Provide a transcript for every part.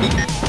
ピい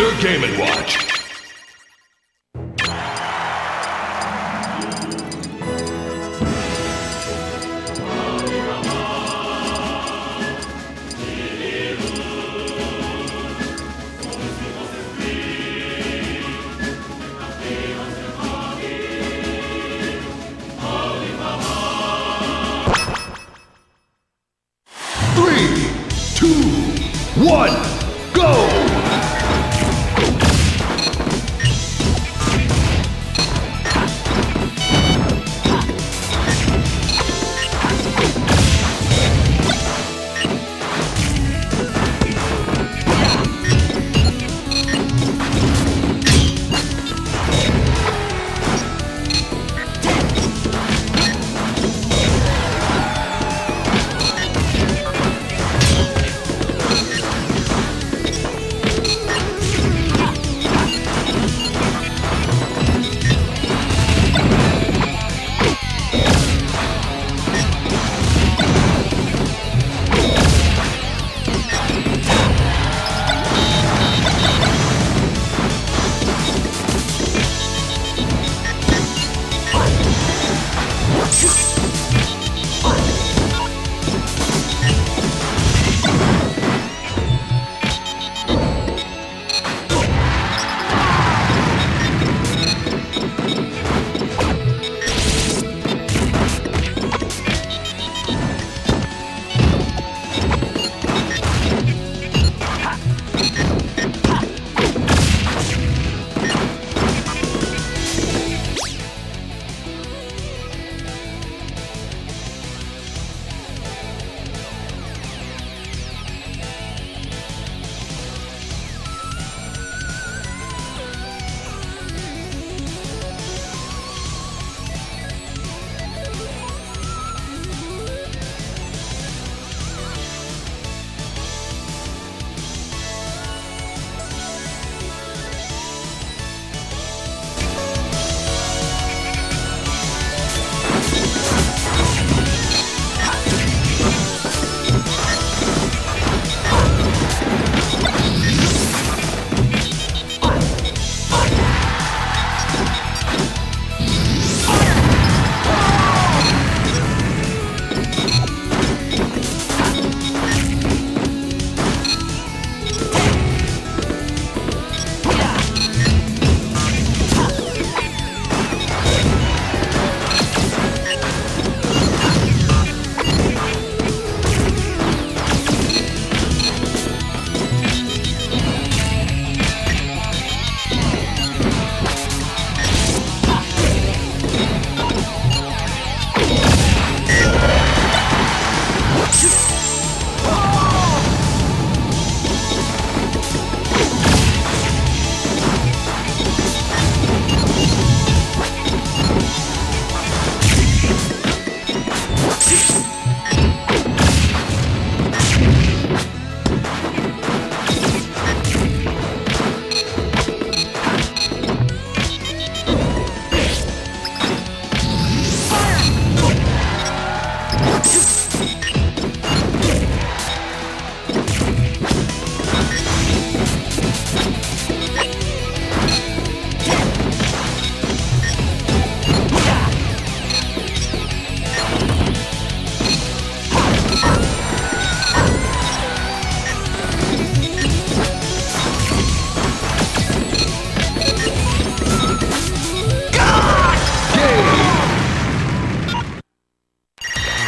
Mr. Game & Watch.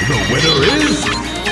The winner is.